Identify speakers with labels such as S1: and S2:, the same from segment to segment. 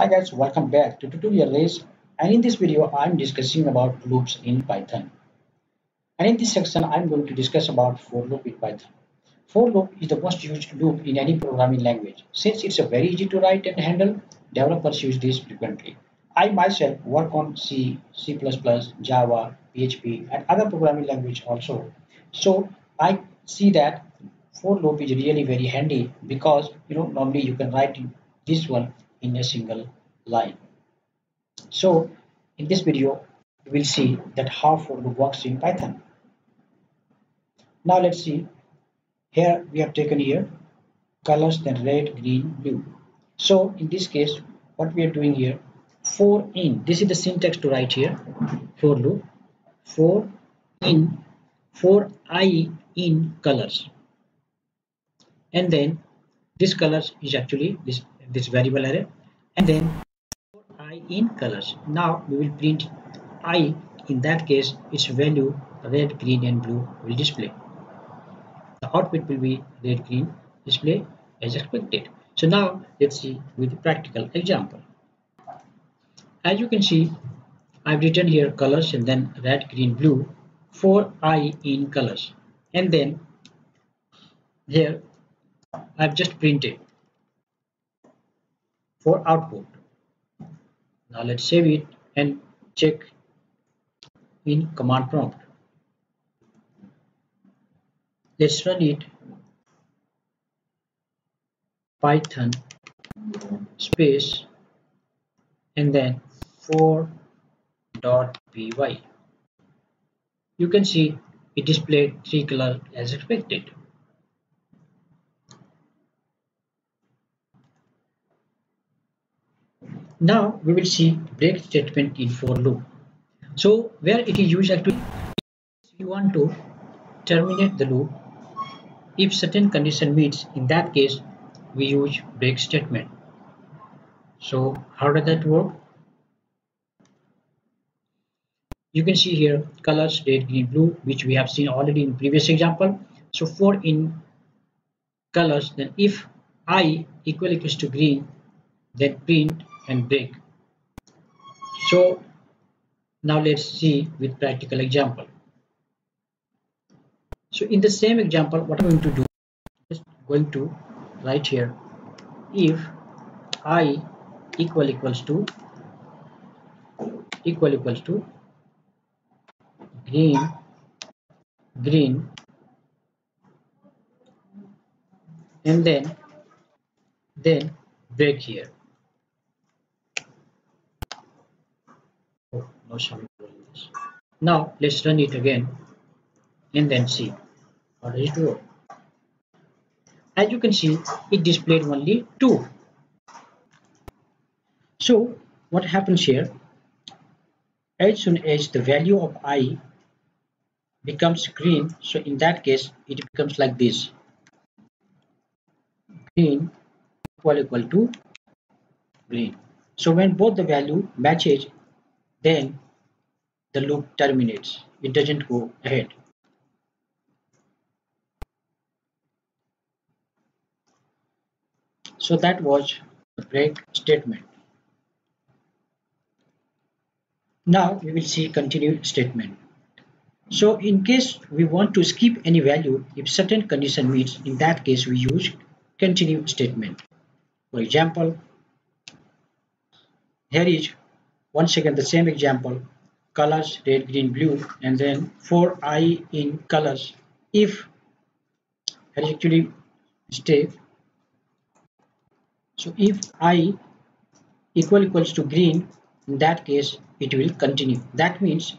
S1: Hi guys, welcome back to Tutorial Rays and in this video I'm discussing about loops in Python. And in this section I'm going to discuss about for loop in Python. For loop is the most used loop in any programming language. Since it's a very easy to write and handle, developers use this frequently. I myself work on C, C++, Java, PHP and other programming language also. So I see that for loop is really very handy because you know normally you can write this one in a single line. So in this video, we will see that how for loop works in Python. Now let's see. Here we have taken here colors then red, green, blue. So in this case, what we are doing here, for in, this is the syntax to write here, for loop, for in, for i in colors. And then this colors is actually this this variable array and then i in colors. Now we will print i. In that case its value red green and blue will display. The output will be red green display as expected. So now let's see with a practical example. As you can see I've written here colors and then red green blue for i in colors. And then here I've just printed for output. Now let's save it and check in command prompt. Let's run it python space and then for dot py. You can see it displayed three colors as expected. Now we will see break statement in for loop. So where it is used actually we want to terminate the loop if certain condition meets in that case we use break statement. So how does that work? You can see here colors red, green, blue which we have seen already in previous example. So for in colors then if i equal equals to green then print and break. So now let's see with practical example. So in the same example, what I'm going to do, just going to write here, if i equal equals to equal equals to green green and then then break here no this. Now let's run it again and then see how does it work. As you can see, it displayed only two. So what happens here? As soon as the value of i becomes green, so in that case it becomes like this. Green equal equal to green. So when both the value matches, then the loop terminates. It doesn't go ahead. So that was the break statement. Now we will see continue statement. So in case we want to skip any value, if certain condition meets, in that case we use continue statement. For example, here is once again the same example colors red green blue and then for i in colors. If that is actually step so if i equal equals to green in that case it will continue. That means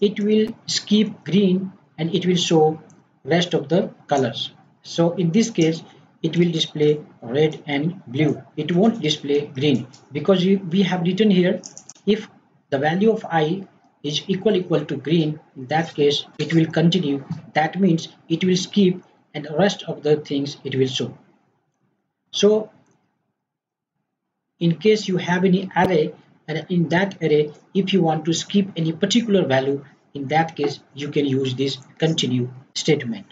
S1: it will skip green and it will show rest of the colors. So in this case it will display red and blue. It won't display green because we have written here if the value of i is equal equal to green in that case it will continue. That means it will skip and the rest of the things it will show. So in case you have any array and in that array if you want to skip any particular value in that case you can use this continue statement.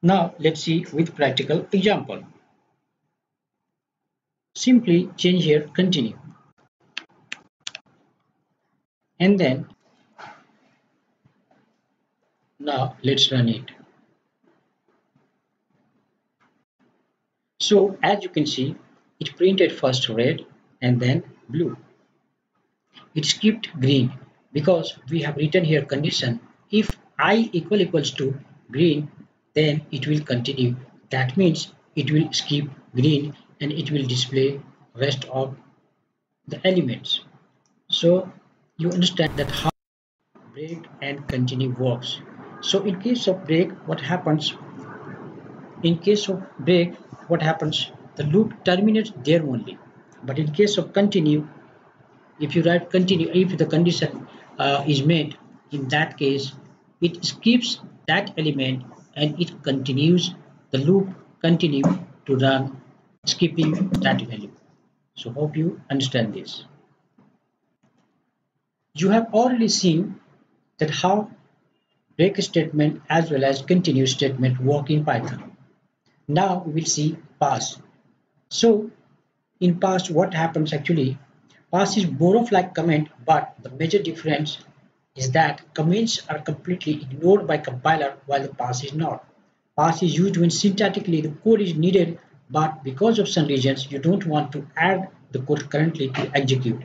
S1: Now let's see with practical example simply change here continue. And then now let's run it. So as you can see it printed first red and then blue. It skipped green because we have written here condition. If i equal equals to green then it will continue. That means it will skip green and it will display rest of the elements. So you understand that how break and continue works. So in case of break what happens? In case of break what happens? The loop terminates there only. But in case of continue if you write continue if the condition uh, is met in that case it skips that element and it continues the loop continue to run skipping that value. So hope you understand this. You have already seen that how break statement as well as continue statement work in python. Now we will see pass. So in pass what happens actually? Pass is more of like comment but the major difference is that comments are completely ignored by compiler while the pass is not. Pass is used when syntactically the code is needed but because of some reasons you don't want to add the code currently to execute.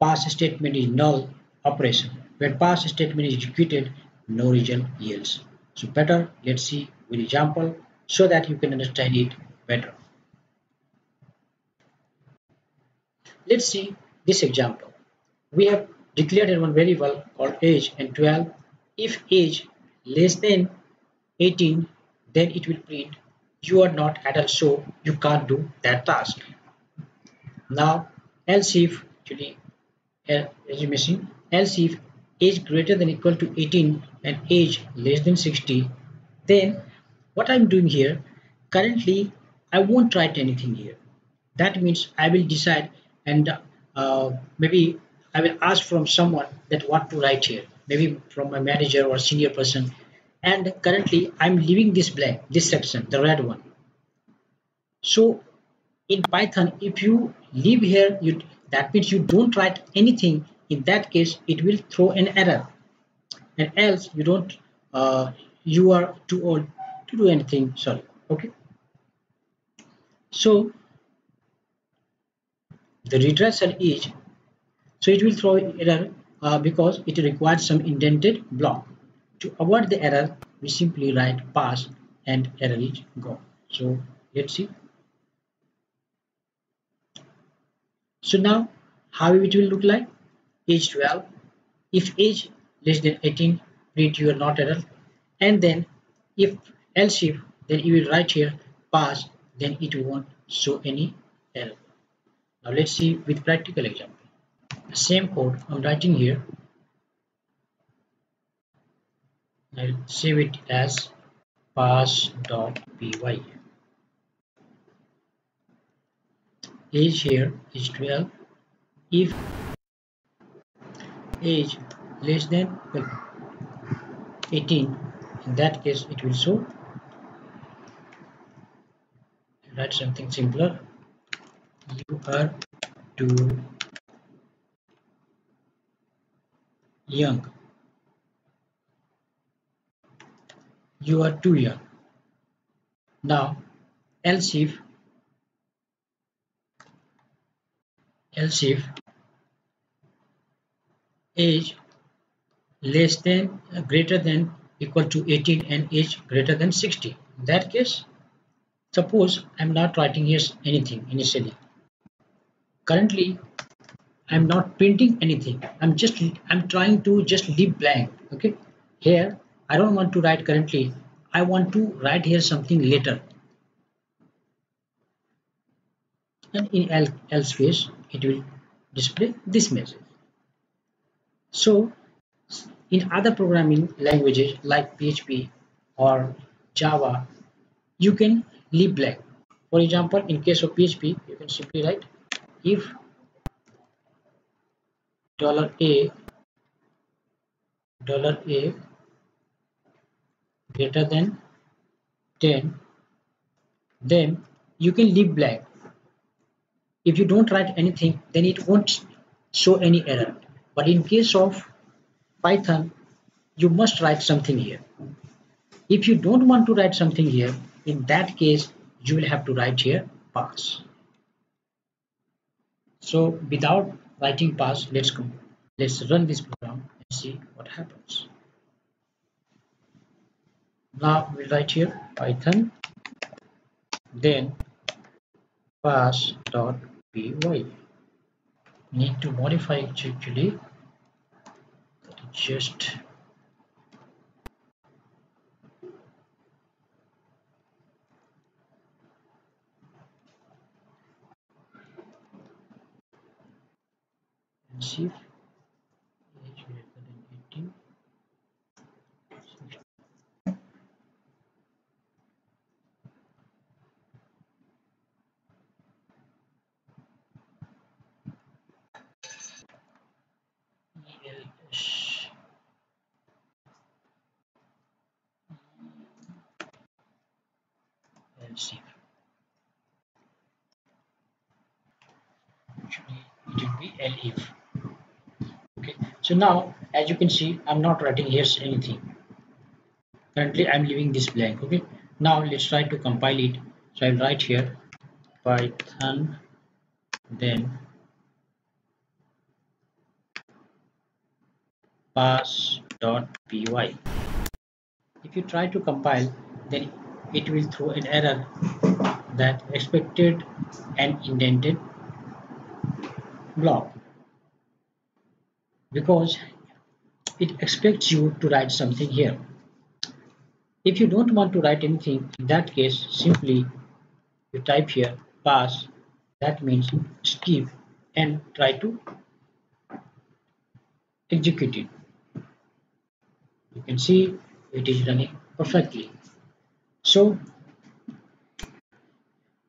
S1: Pass statement is null operation. When pass statement is executed, no result yields. So better let's see with example so that you can understand it better. Let's see this example. We have declared one variable called age and 12 if age less than 18 then it will print you are not adult so you can't do that task now else if actually as you missing else if age greater than equal to 18 and age less than 60 then what I'm doing here currently I won't write anything here that means I will decide and uh, maybe I will ask from someone that what to write here, maybe from my manager or senior person. And currently I'm leaving this blank, this section, the red one. So in Python, if you leave here, you that means you don't write anything. In that case, it will throw an error. And else you don't, uh, you are too old to do anything. Sorry. Okay. So the redressal is so it will throw error uh, because it requires some indented block. To avoid the error, we simply write pass and error is gone. So let's see. So now how it will look like? Age 12. If age less than 18, print you are not error. And then if else if, then you will write here pass, then it won't show any error. Now let's see with practical example same code I'm writing here I'll save it as pass.py age here is 12 if age less than 18 in that case it will show write something simpler. You are too young. You are too young. Now, else if, else if age less than uh, greater than equal to 18 and age greater than 60 in that case suppose i'm not writing here anything initially currently I'm not printing anything. I'm just, I'm trying to just leave blank. Okay. Here, I don't want to write currently. I want to write here something later. And in else case, it will display this message. So in other programming languages like PHP or Java, you can leave blank. For example, in case of PHP, you can simply write if dollar a dollar a greater than 10 then you can leave blank if you don't write anything then it won't show any error. But in case of Python you must write something here. If you don't want to write something here in that case you will have to write here pass. So without writing pass let's go let's run this program and see what happens now we write here python then pass dot py. We need to modify it actually. Just see age greater than 18 see actually it will be elif okay. So now as you can see i'm not writing here anything. Currently i'm leaving this blank. Okay. Now let's try to compile it. So i'll write here python then pass.py if you try to compile then it will throw an error that expected an indented block. Because it expects you to write something here. If you don't want to write anything in that case simply you type here pass. That means skip and try to execute it. You can see it is running perfectly so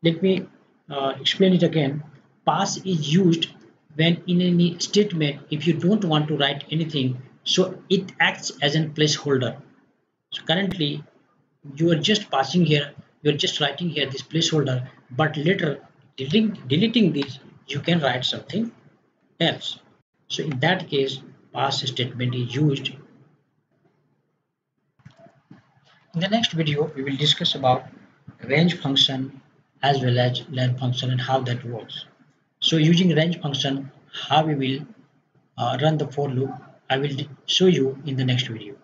S1: let me uh, explain it again. Pass is used when in any statement if you don't want to write anything so it acts as a placeholder. So currently you are just passing here you are just writing here this placeholder but later deleting, deleting this you can write something else. So in that case pass statement is used in the next video, we will discuss about range function as well as len function and how that works. So using range function, how we will uh, run the for loop, I will show you in the next video.